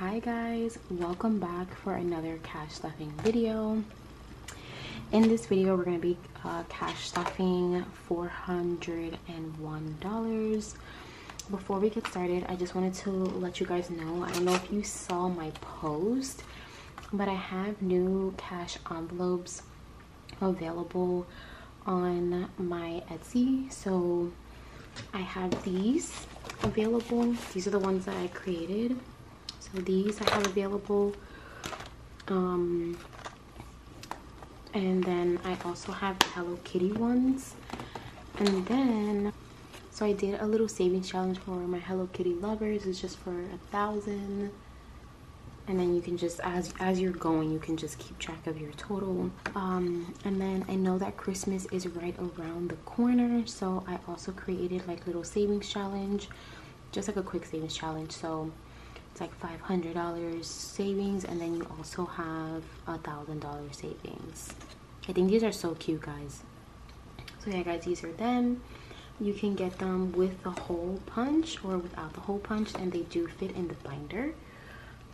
hi guys welcome back for another cash stuffing video. In this video we're going to be uh, cash stuffing 401 dollars. Before we get started i just wanted to let you guys know i don't know if you saw my post but i have new cash envelopes available on my etsy. So i have these available. These are the ones that i created so these I have available um, and then I also have Hello Kitty ones. And then so I did a little savings challenge for my Hello Kitty lovers it's just for a thousand. And then you can just as as you're going you can just keep track of your total. Um, and then I know that Christmas is right around the corner so I also created like little savings challenge just like a quick savings challenge so like $500 savings and then you also have a thousand dollar savings. I think these are so cute guys. So yeah guys these are them. You can get them with the hole punch or without the hole punch and they do fit in the binder.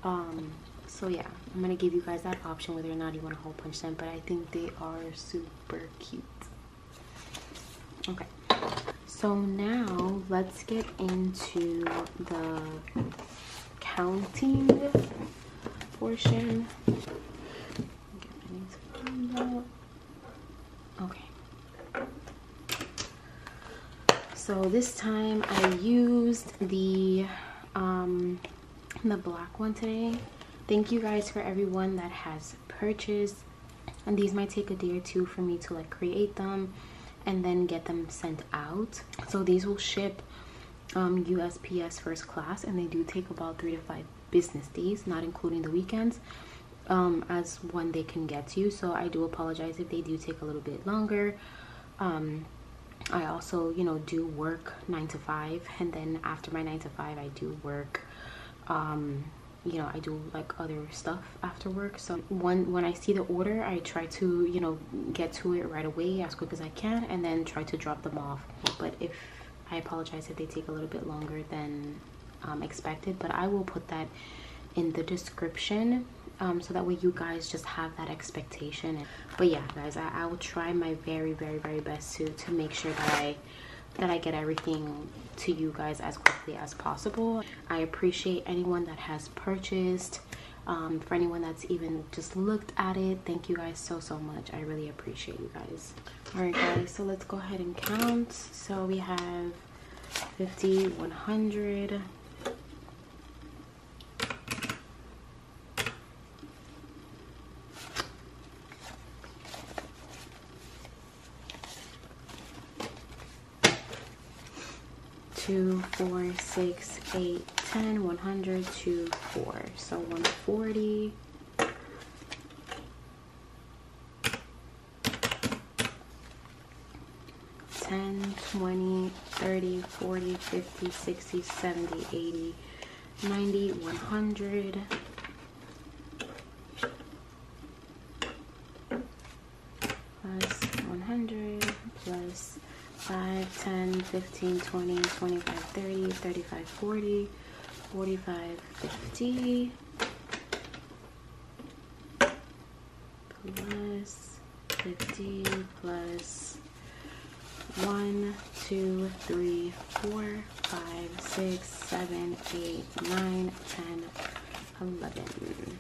Um so yeah i'm gonna give you guys that option whether or not you want to hole punch them but i think they are super cute. Okay so now let's get into the counting portion. Okay. So this time I used the um the black one today. Thank you guys for everyone that has purchased. And these might take a day or two for me to like create them and then get them sent out. So these will ship um, USPS first class and they do take about three to five business days, not including the weekends, um, as when they can get to you. So I do apologize if they do take a little bit longer. Um, I also, you know, do work nine to five, and then after my nine to five, I do work. Um, you know, I do like other stuff after work. So when when I see the order, I try to, you know, get to it right away as quick as I can, and then try to drop them off. But if I apologize if they take a little bit longer than um, expected, but I will put that in the description um, so that way you guys just have that expectation. But yeah, guys, I, I will try my very, very, very best to to make sure that I that I get everything to you guys as quickly as possible. I appreciate anyone that has purchased. Um, for anyone that's even just looked at it thank you guys so so much. I really appreciate you guys. All right guys so let's go ahead and count. So we have 50 100 two, four, six, eight, ten, one hundred, two, four. So one forty. Ten, twenty, thirty, forty, fifty, sixty, seventy, eighty, ninety, one hundred. Plus one hundred plus 5, 10, 15, 20, 25, 30, 35, 40, 45, 50. Plus 50 plus 1, 2, 3, 4, 5, 6, 7, 8, 9, 10, 11.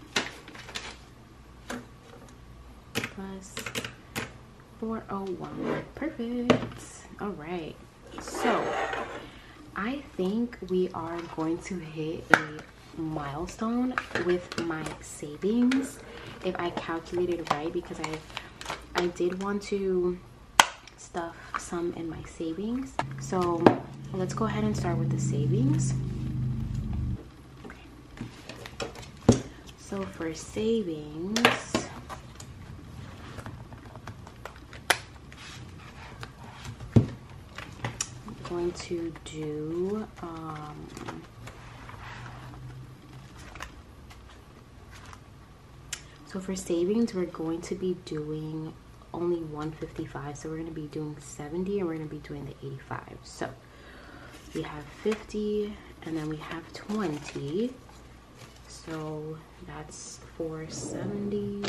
Plus 401. Perfect all right so i think we are going to hit a milestone with my savings if i calculated right because i i did want to stuff some in my savings. So let's go ahead and start with the savings. So for savings going to do um, so for savings we're going to be doing only 155 so we're going to be doing 70 and we're going to be doing the 85 so we have 50 and then we have 20 so that's 470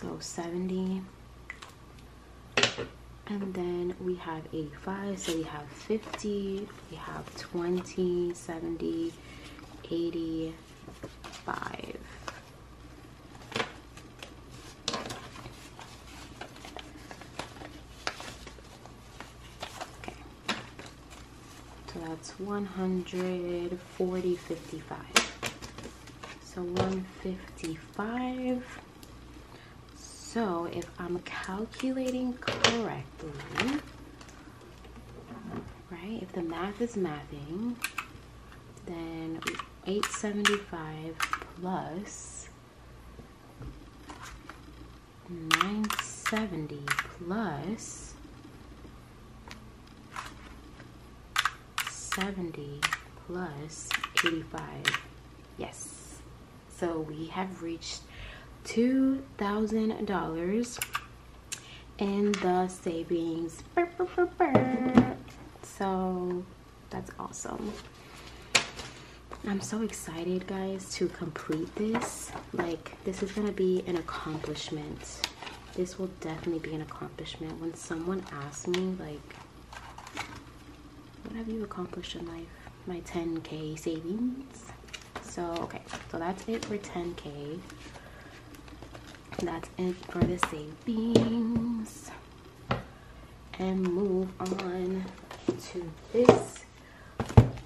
so 70 and then we have 85 so we have 50 we have 20 70 85 okay. So that's 140 55 so 155 so if I'm calculating correctly, right, if the math is mathing, then 875 plus 970 plus 70 plus 85. Yes. So we have reached $2,000 in the savings. So that's awesome. I'm so excited, guys, to complete this. Like, this is to be an accomplishment. This will definitely be an accomplishment. When someone asks me, like, what have you accomplished in life? My 10K savings. So, okay. So that's it for 10K that's it for the savings and move on to this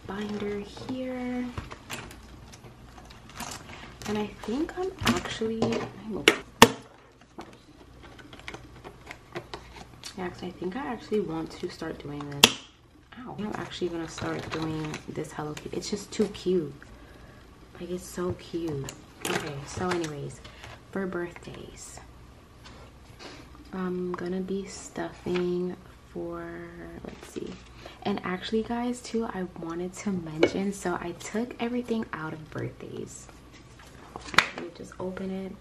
binder here. And I think I'm actually actually I think I actually want to start doing this. Ow. I'm actually gonna start doing this Hello Kitty. It's just too cute. Like it's so cute. Okay so anyways for birthdays. I'm gonna be stuffing for, let's see. And actually guys too, I wanted to mention, so I took everything out of birthdays. Let me just open it.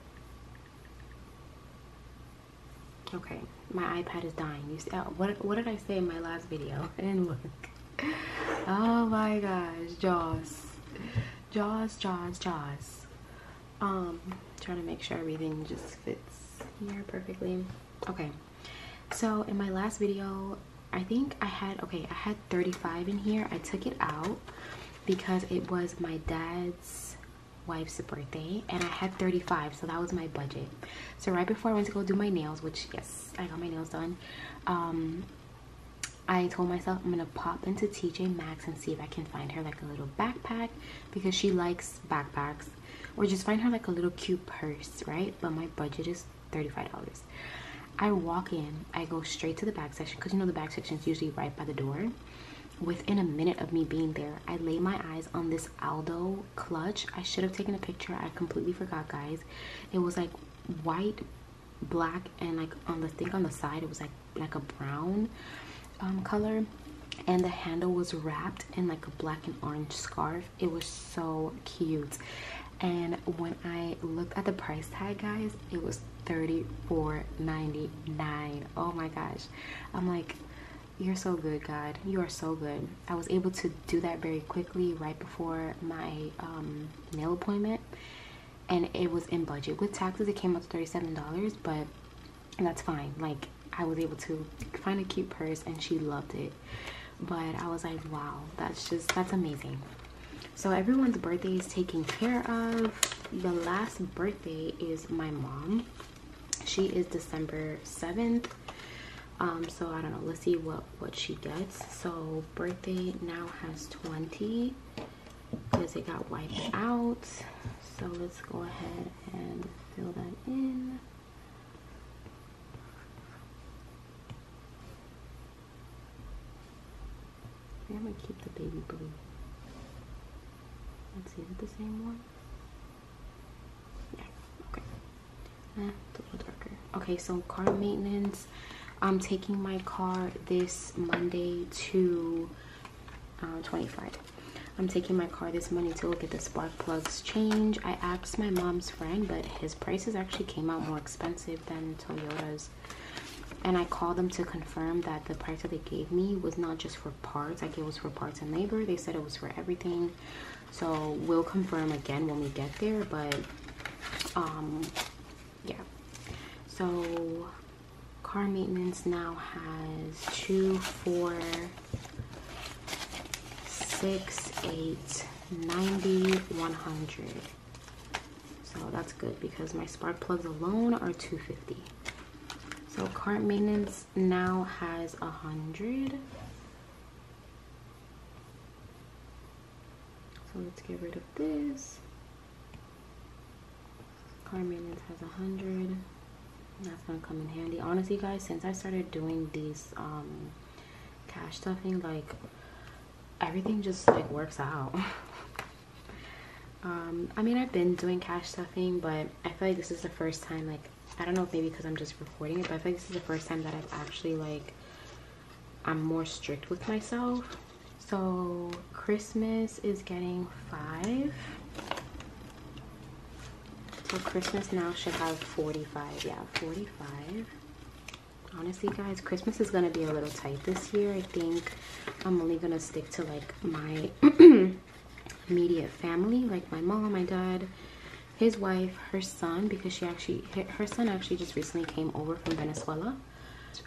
Okay, my iPad is dying. You see, oh, what, what did I say in my last video? Didn't look. Oh my gosh, Jaws. Jaws, Jaws, Jaws. Um, trying to make sure everything just fits here perfectly. Okay. So in my last video i think i had okay i had 35 in here. I took it out because it was my dad's wife's birthday and i had 35 so that was my budget. So right before i went to go do my nails which yes i got my nails done um I told myself I'm gonna pop into TJ Maxx and see if I can find her like a little backpack because she likes backpacks or just find her like a little cute purse, right? But my budget is $35. I walk in, I go straight to the bag section because you know the bag section is usually right by the door. Within a minute of me being there, I lay my eyes on this Aldo clutch. I should have taken a picture. I completely forgot, guys. It was like white, black, and like on the thing on the side, it was like like a brown um, color and the handle was wrapped in like a black and orange scarf it was so cute and when i looked at the price tag guys it was 34.99 oh my gosh. I'm like you're so good god. You are so good. I was able to do that very quickly right before my um, nail appointment. And it was in budget with taxes. It came out to 37 dollars but that's fine. Like i was able to find a cute purse and she loved it. But i was like wow that's just that's amazing so everyone's birthday is taken care of. The last birthday is my mom. She is december 7th um so i don't know. Let's see what what she gets. So birthday now has 20 because it got wiped out. So let's go ahead and fill that in. I'm gonna keep the baby blue. Let's see, is it the same one? Yeah, okay. Eh, it's a little darker. Okay, so car maintenance. I'm taking my car this Monday to uh, 25. I'm taking my car this Monday to look at the spark plugs change. I asked my mom's friend, but his prices actually came out more expensive than Toyota's. and I called them to confirm that the price that they gave me was not just for parts, like it was for parts and labor. They said it was for everything so we'll confirm again when we get there but um yeah. So car maintenance now has two, four, six, eight, ninety, one hundred. so that's good because my spark plugs alone are 250 so car maintenance now has a 100 So let's get rid of this. Car maintenance has a hundred. That's gonna come in handy. Honestly, guys, since I started doing these um, cash stuffing, like everything just like works out. um, I mean, I've been doing cash stuffing, but I feel like this is the first time like I don't know maybe because I'm just recording it, but I feel like this is the first time that I've actually like I'm more strict with myself. So Christmas is getting five. So Christmas now should have 45. Yeah, 45. Honestly, guys, Christmas is going to be a little tight this year. I think I'm only going to stick to like my immediate family, like my mom, my dad, his wife, her son, because she actually, her son actually just recently came over from Venezuela.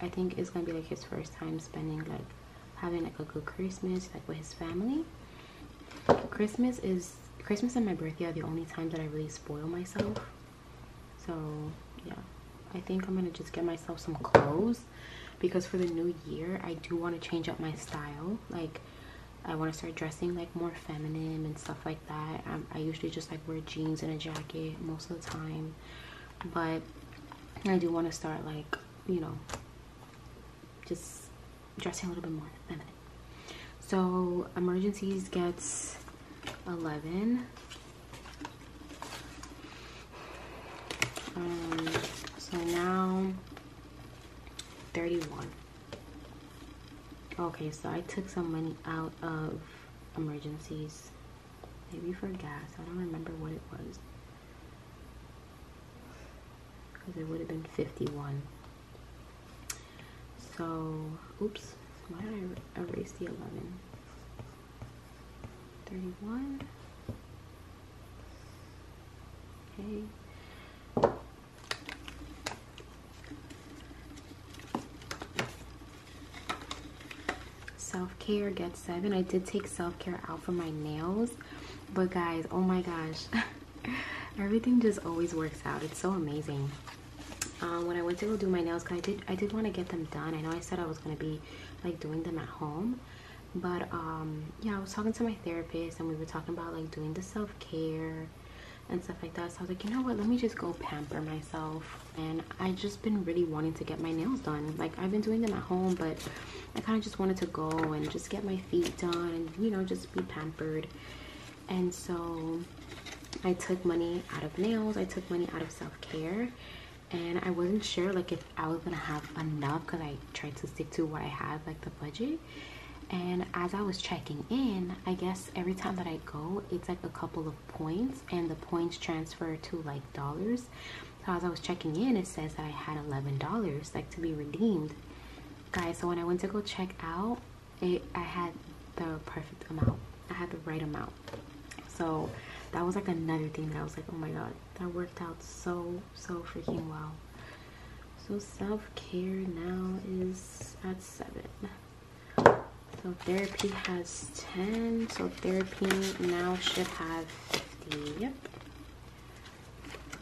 I think it's gonna be like his first time spending like having like a good Christmas like with his family. Christmas is Christmas and my birthday are the only times that I really spoil myself. So yeah, I think I'm gonna just get myself some clothes because for the new year I do want to change up my style. Like I want to start dressing like more feminine and stuff like that. Um, I usually just like wear jeans and a jacket most of the time, but I do want to start like you know just dressing a little bit more feminine. So emergencies gets 11. Um, so now 31 okay so i took some money out of emergencies. Maybe for gas. I don't remember what it was. Because it would have been 51 so oops why did i er, erase the 11 31 okay. Self-care gets seven. I did take self-care out for my nails but guys oh my gosh. Everything just always works out. It's so amazing um, when i went to go do my nails cause i did i did want to get them done. I know i said i was to be like doing them at home but um yeah i was talking to my therapist and we were talking about like doing the self-care and stuff like that. So i was like you know what? Let me just go pamper myself. And i just been really wanting to get my nails done. Like i've been doing them at home but i kind of just wanted to go and just get my feet done and you know just be pampered. And so i took money out of nails. I took money out of self-care and i wasn't sure like if i was gonna have enough because i tried to stick to what i had like the budget. And as I was checking in I guess every time that I go it's like a couple of points and the points transfer to like dollars. So as I was checking in it says that I had $11 like to be redeemed. Guys so when I went to go check out it I had the perfect amount. I had the right amount. So that was like another thing that I was like oh my god that worked out so so freaking well so self-care now is at seven so therapy has 10. So therapy now should have 50. Yep.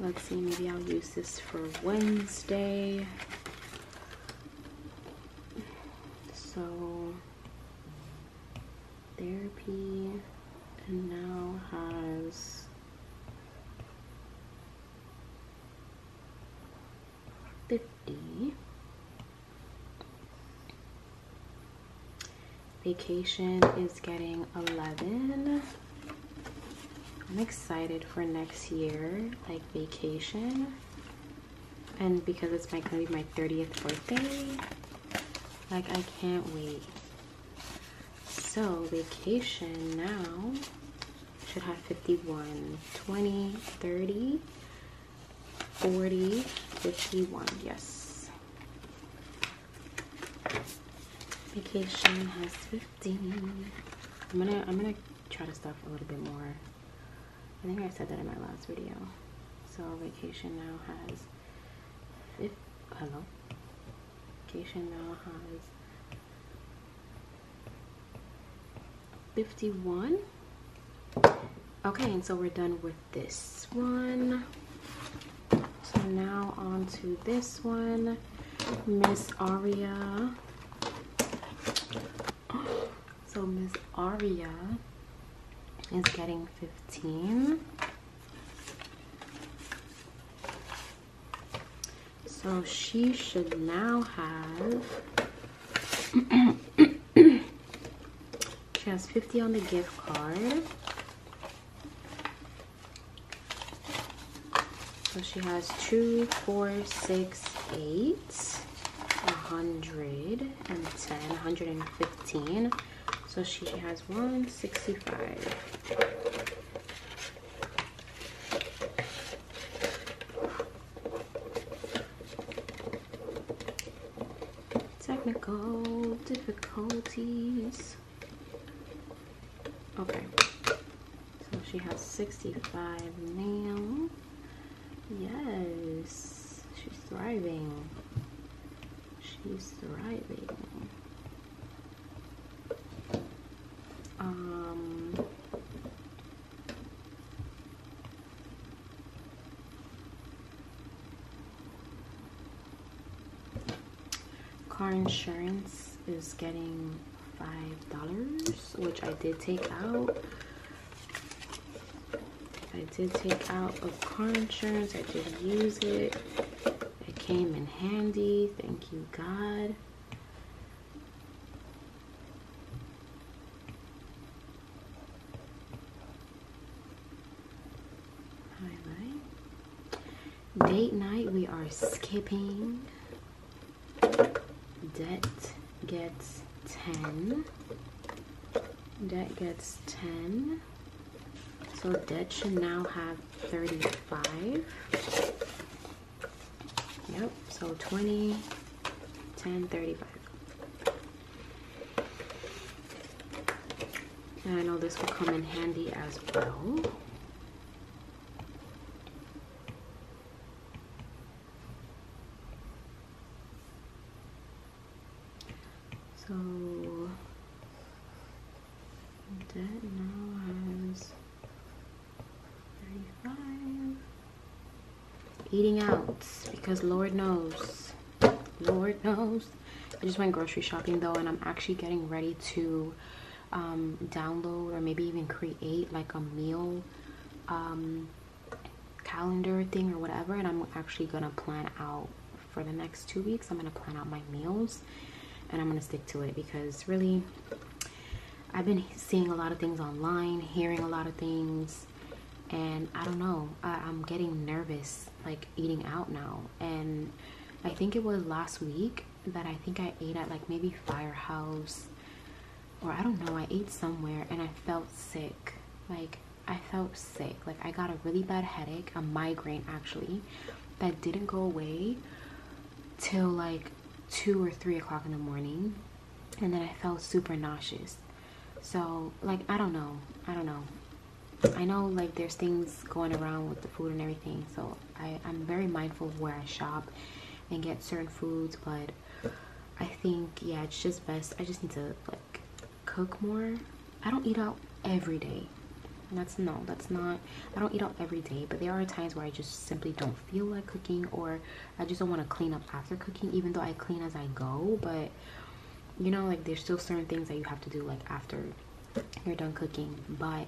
Let's see, maybe I'll use this for Wednesday. So therapy and now has 50. Vacation is getting 11. I'm excited for next year, like vacation. And because it's my, gonna be my 30th birthday, like I can't wait. So vacation now should have 51, 20, 30, 40, 51, yes. Vacation has 15. I'm gonna I'm gonna try to stuff a little bit more. I think I said that in my last video. So vacation now has hello. Vacation now has 51. Okay, and so we're done with this one. So now on to this one. Miss Aria. So Miss Aria is getting 15. So she should now have has 50 on the gift card. So she has two, four, six, eight, a hundred and ten, 115. So she has 165. Technical difficulties. Okay. So she has 65 now. Yes. She's thriving. She's thriving. Um, car insurance is getting five dollars which i did take out i did take out of car insurance i did use it. It came in handy thank you god. Date night we are skipping. Debt gets 10 debt gets 10 so debt should now have 35 yep so 20 10 35 and I know this will come in handy as well. So that now has 35. Out because Lord knows. Lord knows. I just went grocery shopping though and I'm actually getting ready to um, download or maybe even create like a meal um, calendar thing or whatever and I'm actually gonna plan out for the next two weeks I'm gonna plan out my meals and I'm gonna stick to it because really I've been seeing a lot of things online, hearing a lot of things, and I don't know, I, I'm getting nervous like eating out now. And I think it was last week that I think I ate at like maybe Firehouse or I don't know, I ate somewhere and I felt sick. Like I felt sick. Like I got a really bad headache, a migraine actually, that didn't go away till like two or three o'clock in the morning and then I felt super nauseous. So like I don't know. I don't know. I know like there's things going around with the food and everything, so I, I'm very mindful of where I shop and get certain foods, but I think yeah, it's just best. I just need to like cook more. I don't eat out every day that's no that's not i don't eat out every day but there are times where i just simply don't feel like cooking or i just don't want to clean up after cooking even though i clean as i go but you know like there's still certain things that you have to do like after you're done cooking but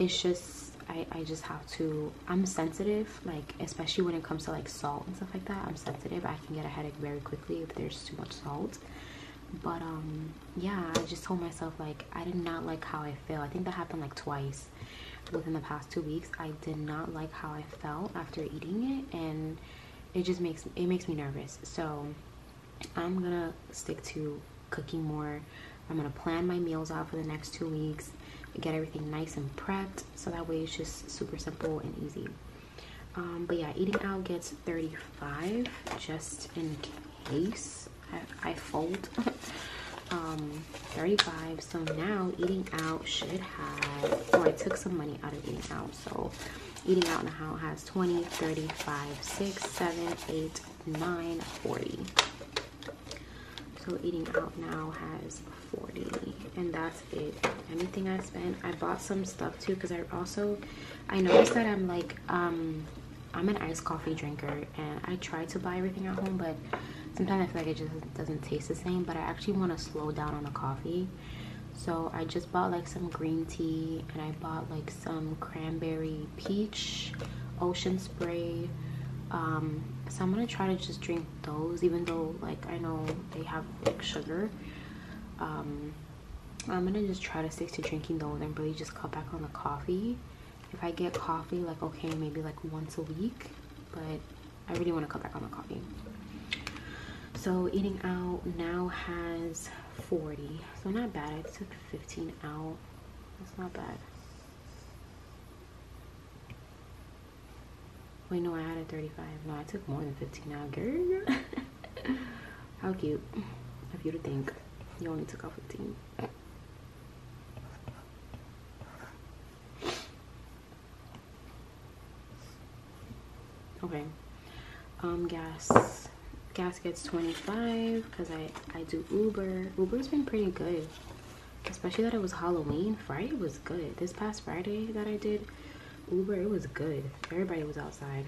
it's just I, I just have to i'm sensitive like especially when it comes to like salt and stuff like that i'm sensitive. I can get a headache very quickly if there's too much salt. But um yeah i just told myself like i did not like how i feel i think that happened like twice within the past two weeks. I did not like how i felt after eating it and it just makes it makes me nervous. So i'm gonna stick to cooking more. I'm gonna plan my meals out for the next two weeks get everything nice and prepped so that way it's just super simple and easy um, but yeah eating out gets 35 just in case I, I fold. um 35 so now eating out should have or i took some money out of eating out so eating out now has 20 35 6 7 8 9 40 so eating out now has 40 and that's it. Anything i spent i bought some stuff too because i also i noticed that i'm like um i'm an iced coffee drinker and i try to buy everything at home but sometimes i feel like it just doesn't taste the same but i actually want to slow down on the coffee. So i just bought like some green tea and i bought like some cranberry peach ocean spray um, so i'm gonna try to just drink those even though like i know they have like sugar. Um, i'm gonna just try to stick to drinking those and really just cut back on the coffee. If i get coffee like okay maybe like once a week but i really want to cut back on the coffee. So eating out now has 40 so not bad. I took 15 out. That's not bad Wait, no, I had a 35. No, I took more than 15 out, girl. How cute of you to think you only took out 15. Okay. Um, gas. Gas gets 25 because I, I do Uber. Uber's been pretty good. Especially that it was Halloween. Friday was good. This past Friday that I did Uber, it was good. Everybody was outside.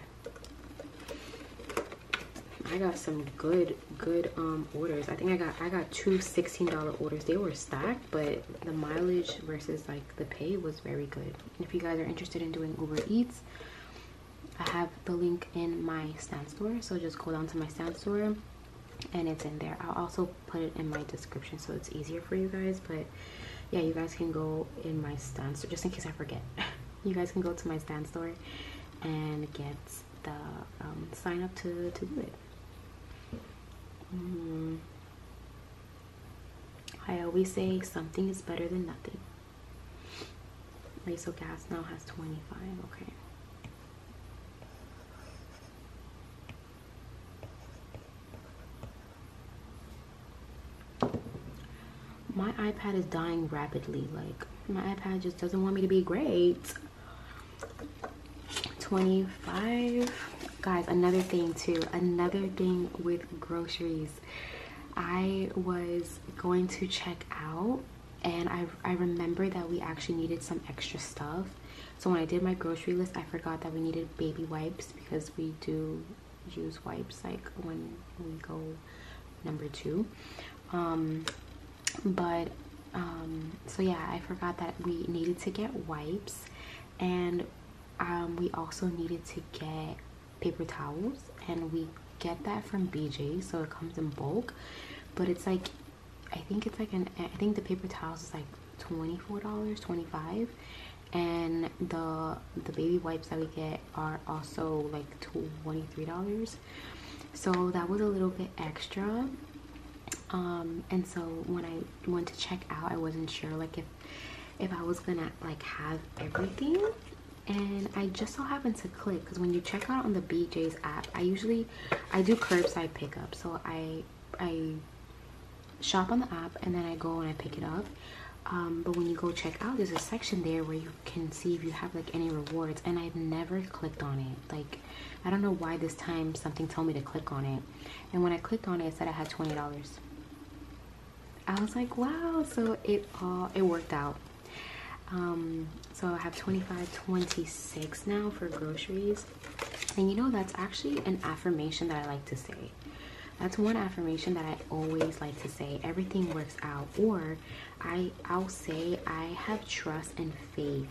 I got some good, good um orders. I think I got I got two $16 orders. They were stacked, but the mileage versus like the pay was very good. If you guys are interested in doing Uber Eats, I have the link in my Stan Store. So just go down to my Stan Store and it's in there. I'll also put it in my description so it's easier for you guys. But yeah, you guys can go in my Stan Store just in case I forget. you guys can go to my Stan Store and get the um, sign up to, to do it. Mm. I always say something is better than nothing. Wait, so gas now has 25, okay. My iPad is dying rapidly. Like, my iPad just doesn't want me to be great. 25 guys another thing too another thing with groceries. I was going to check out and i i remember that we actually needed some extra stuff. So when i did my grocery list i forgot that we needed baby wipes because we do use wipes like when we go number two. Um but um so yeah i forgot that we needed to get wipes. And um, we also needed to get paper towels and we get that from BJ so it comes in bulk. But it's like I think it's like an I think the paper towels is like $24 25 and the the baby wipes that we get are also like $23 so that was a little bit extra. Um and so when I went to check out I wasn't sure like if if I was gonna like have everything and I just so happened to click because when you check out on the BJ's app, I usually I do curbside pickup. So I I shop on the app and then I go and I pick it up. Um, but when you go check out, there's a section there where you can see if you have like any rewards, and I've never clicked on it. Like I don't know why this time something told me to click on it, and when I clicked on it, it said I had twenty dollars. I was like, wow! So it all it worked out um so i have 25 26 now for groceries. And you know that's actually an affirmation that i like to say. That's one affirmation that i always like to say. Everything works out. Or i i'll say i have trust and faith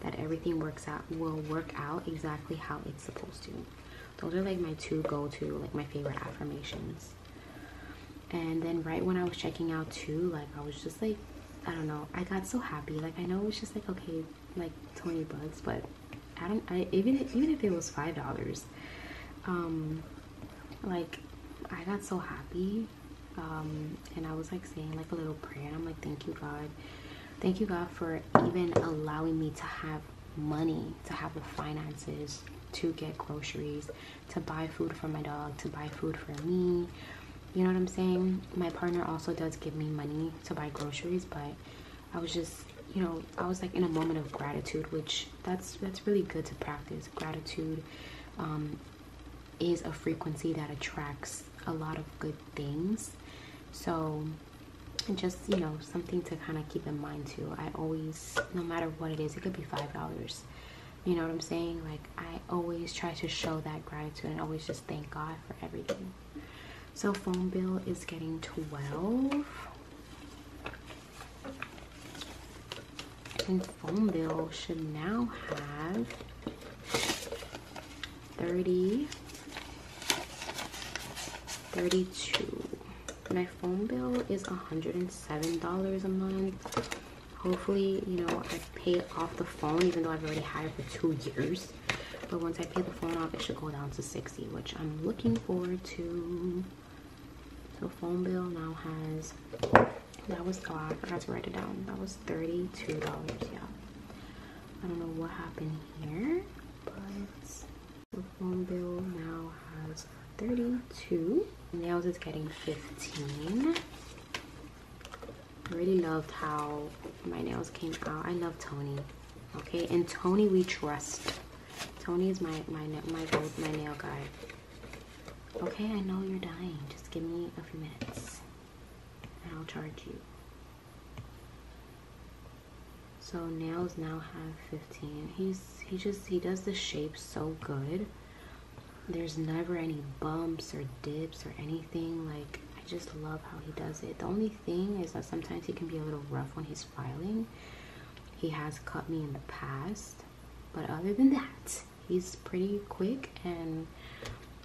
that everything works out will work out exactly how it's supposed to. Those are like my two go-to like my favorite affirmations. And then right when i was checking out too like i was just like I don't know. I got so happy. Like I know it was just like okay, like 20 bucks, but I don't I even even if it was five dollars, um like I got so happy. Um and I was like saying like a little prayer. I'm like, thank you God. Thank you God for even allowing me to have money, to have the finances to get groceries, to buy food for my dog, to buy food for me, you know what i'm saying? My partner also does give me money to buy groceries but i was just you know i was like in a moment of gratitude which that's that's really good to practice. Gratitude um, is a frequency that attracts a lot of good things. So just you know something to kind of keep in mind too. I always no matter what it is it could be five dollars. You know what i'm saying? Like i always try to show that gratitude and always just thank god for everything so phone bill is getting 12 and phone bill should now have 30 32 my phone bill is $107 a month. Hopefully you know i pay off the phone even though i've already had it for two years. But once i pay the phone off it should go down to 60 which i'm looking forward to so phone bill now has that was oh i forgot to write it down. That was 32 dollars yeah. I don't know what happened here but the phone bill now has 32 nails is getting 15 I really loved how my nails came out. I love Tony okay? And Tony we trust. Tony is my my my my nail guy okay I know you're dying. Just give me a few minutes and I'll charge you. So nails now have 15 he's he just he does the shape so good. There's never any bumps or dips or anything. Like I just love how he does it. The only thing is that sometimes he can be a little rough when he's filing. He has cut me in the past. But other than that he's pretty quick and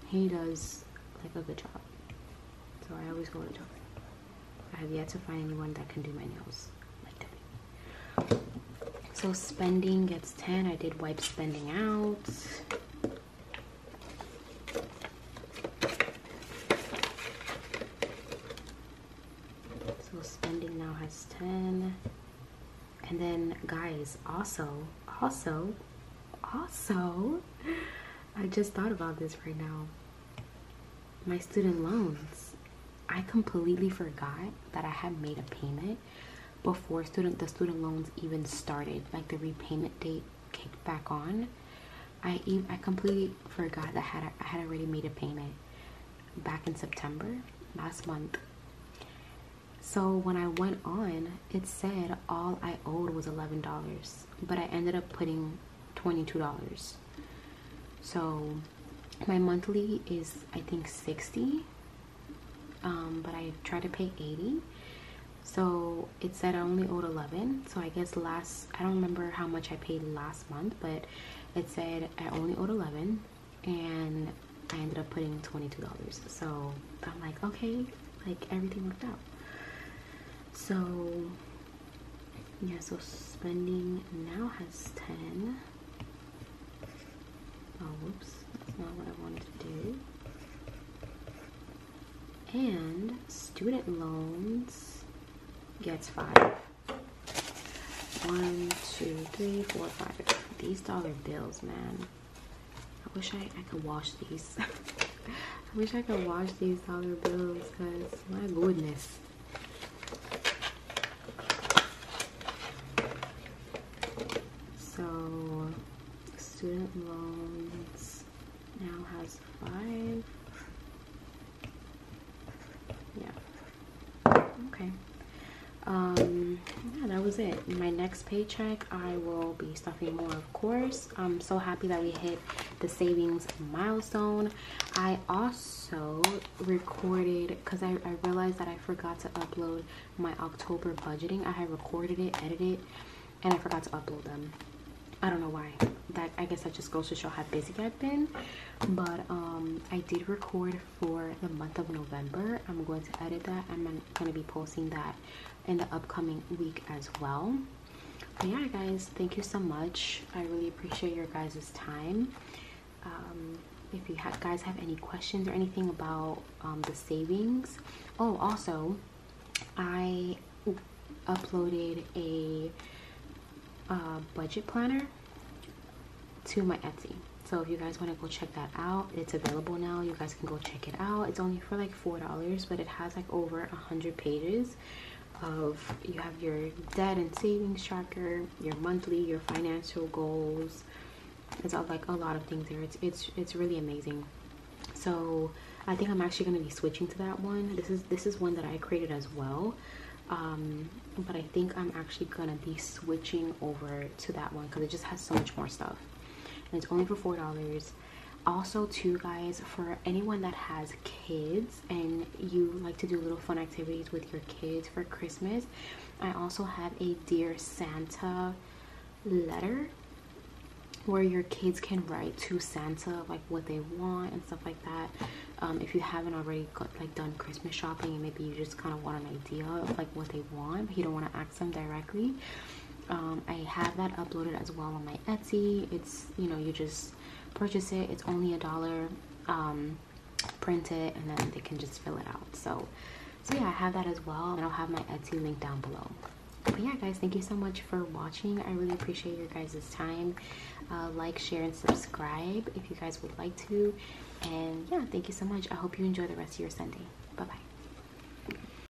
he does like a good job. So I always go to Tony I have yet to find anyone that can do my nails like Tony so spending gets 10 I did wipe spending out. So spending now has 10 and then guys also also also i just thought about this right now. My student loans. I completely forgot that i had made a payment before student the student loans even started like the repayment date kicked back on. I even, i completely forgot that I had i had already made a payment back in september last month. So when I went on, it said all I owed was $11, but I ended up putting $22. So my monthly is I think 60 um, but I tried to pay 80 so it said I only owed 11 so I guess last I don't remember how much I paid last month but it said I only owed 11 and I ended up putting $22 so I'm like okay like everything worked out. So yeah so spending now has 10 oh whoops. That's not what I wanted to do. And student loans gets five. One, two, three, four, five. these dollar bills man. I wish I, I could wash these. I wish I could wash these dollar bills because my goodness. So, student loans has five. Yeah. Okay. Um, yeah, that was it. My next paycheck, I will be stuffing more, of course. I'm so happy that we hit the savings milestone. I also recorded, because I, I realized that I forgot to upload my October budgeting. I had recorded it, edited, and I forgot to upload them. I don't know why. That I guess that just goes to show how busy I've been. But um, I did record for the month of November. I'm going to edit that. I'm going to be posting that in the upcoming week as well. But yeah, guys, thank you so much. I really appreciate your guys' time. Um, if you have, guys have any questions or anything about um, the savings. Oh, also, I uploaded a uh, budget planner to my Etsy. so if you guys want to go check that out it's available now. You guys can go check it out. It's only for like four dollars but it has like over a hundred pages of you have your debt and savings tracker your monthly your financial goals. It's all like a lot of things there. It's it's it's really amazing. So i think i'm actually going to be switching to that one. This is this is one that i created as well um, but i think i'm actually gonna be switching over to that one because it just has so much more stuff. And it's only for four dollars. Also too guys for anyone that has kids and you like to do little fun activities with your kids for christmas i also have a dear santa letter where your kids can write to santa like what they want and stuff like that. Um, if you haven't already got like done christmas shopping and maybe you just kind of want an idea of like what they want but you don't want to ask them directly um, i have that uploaded as well on my etsy. It's you know you just purchase it it's only a dollar um, print it and then they can just fill it out. So so yeah i have that as well and i'll have my etsy link down below but yeah guys thank you so much for watching. I really appreciate your guys' time. Uh, like share and subscribe if you guys would like to. And yeah thank you so much. I hope you enjoy the rest of your sunday. Bye bye